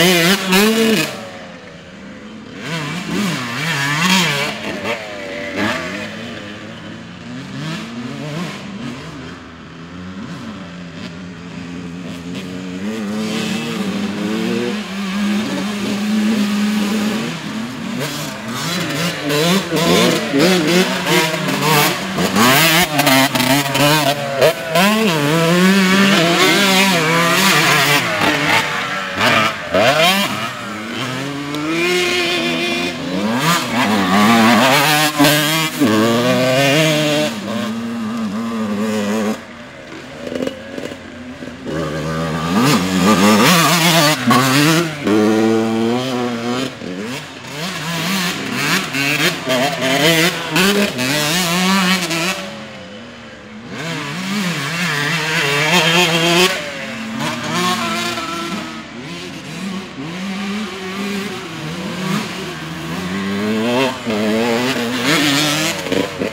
Oh, Yeah.